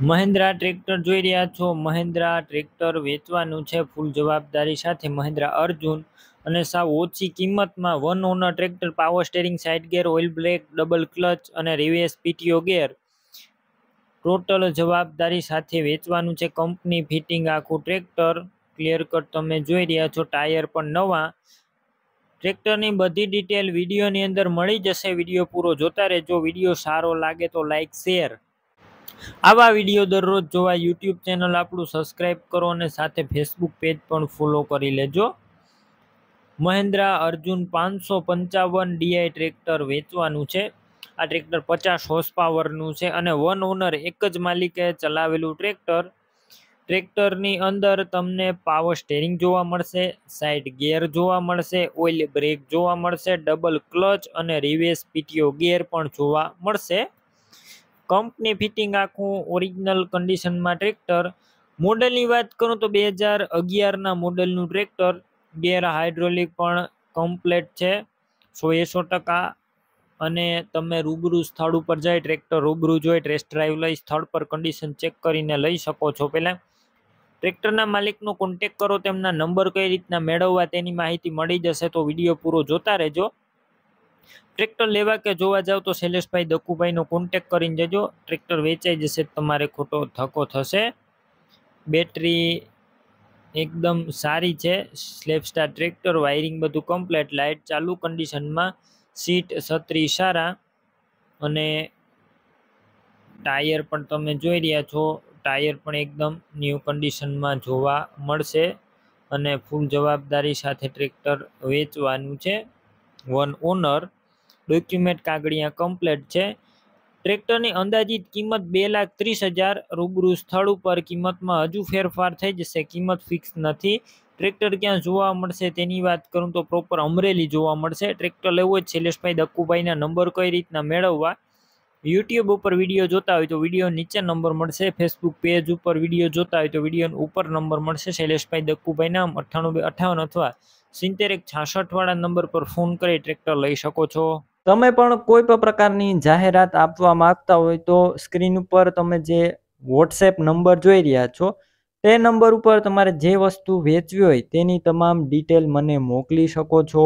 Mahindra tractor જોઈ રહ્યા છો. મહિન્દ્રા ટ્રેક્ટર વેચવાનું છે ફૂલ જવાબદારી સાથે. મહિન્દ્રા અર્જુન અને સાવ ઓછી કિંમતમાં one owner tractor, power steering side gear, oil brake, double clutch અને રિવેસ પીટીઓ ગેર. ટોટલ જવાબદારી સાથે વેચવાનું છે કંપની ફિટિંગ આખું ટ્રેક્ટર. ક્લિયર કટ તમે જોઈ રહ્યા છો. ટાયર પણ નવા. ટ્રેક્ટરની બધી ડિટેલ વિડીયોની અંદર મળી જશે. વીડિયો પૂરો જોતા રહેજો. વીડિયો સારો લાગે તો લાઇક શેર આવા વીડિયો દરરોજ જોવા યુટ્યુબ ચેનલ આપણું સબસ્ક્રાઈબ કરો અને સાથે ફેસબુક પેજ પણ ફોલો કરી લેજો. મહેન્દ્રા અર્જુન પાંચસો પંચાવન ડીઆઈ ટ્રેક્ટર વેચવાનું છે. આ ટ્રેક્ટર પચાસ હોર્સ પાવરનું છે અને વન ઓનર એક જ માલિકે ચલાવેલું ટ્રેક્ટર ટ્રેક્ટરની અંદર તમને પાવર સ્ટેરિંગ જોવા મળશે સાઇડ ગિયર જોવા મળશે ઓઇલ બ્રેક જોવા મળશે ડબલ ક્લચ અને રિવેસ પીટીઓ ગિયર પણ જોવા મળશે. કંપની ફિટિંગ આખું ઓરિજિનલ કન્ડિશનમાં ટ્રેક્ટર મોડલની વાત કરું તો બે હજાર અગિયારના મોડલનું ટ્રેક્ટર ગેર હાઇડ્રોલિક પણ કમ્પ્લેટ છે. સો એસો ટકા. અને તમે રૂબરૂ સ્થળ ઉપર જાય ટ્રેક્ટર રૂબરૂ જોઈ ટેસ્ટ ડ્રાઈવ લઈ, સ્થળ પર કન્ડિશન ચેક કરીને લઈ શકો છો પહેલાં ટ્રેક્ટરના માલિકનો કોન્ટેક કરો, તેમના નંબર કઈ રીતના મેળવવા તેની માહિતી મળી જશે તો વીડિયો પૂરો જોતા રહેજો. ટ્રેક્ટર લેવા કે જોવા જાવ તો શૈલેષભાઈ દકુભાઈનો કોન્ટેક કરીને જજો. ટ્રેક્ટર વેચાઈ જશે, તમારે ખોટો ધક્કો થશે. બેટરી એકદમ સારી છે સ્લેપસ્ટાર ટ્રેક્ટર, વાયરિંગ બધું કમ્પ્લેટ લાઇટ ચાલુ કન્ડિશનમાં સીટ છત્રી સારા અને ટાયર પણ તમે જોઈ રહ્યા છો, ટાયર પણ એકદમ ન્યૂ કન્ડિશનમાં જોવા મળશે અને ફૂલ જવાબદારી સાથે ટ્રેક્ટર વેચવાનું છે. વન ઓનર ડોક્યુમેન્ટ કાગળિયા કમ્પ્લેટ છે. ટ્રેક્ટરની અંદાજિત કિંમત બે લાખ ત્રીસ હજાર, રૂબરૂ સ્થળ ઉપર કિંમતમાં હજુ ફેરફાર થઈ જશે. કિંમત ફિક્સ નથી. ટ્રેક્ટર ક્યાં જોવા મળશે તેની વાત કરું તો પ્રોપર અમરેલી જોવા મળશે. ટ્રેક્ટર લેવું હોય શૈલેષભાઈ દક્કુભાઈના નંબર કઈ રીતના મેળવવા? યુટ્યુબ ઉપર વીડિયો જોતા હોય તો વીડિયો નીચે નંબર મળશે. ફેસબુક પેજ ઉપર વીડિયો જોતા હોય તો વીડિયો ઉપર નંબર મળશે. શૈલેષભાઈ દક્કુભાઈ નામ અઠ્ઠાણું અથવા સિત્તેર એક નંબર પર ફોન કરી ટ્રેક્ટર લઈ શકો છો. તમે પણ કોઈ પણ પ્રકારની જાહેરાત આપવા માંગતા હોય તો સ્ક્રીન ઉપર તમે જે વોટ્સએપ નંબર જોઈ રહ્યા છો, તે નંબર ઉપર તમારે જે વસ્તુ વેચવી હોય તેની તમામ ડિટેલ મને મોકલી શકો છો.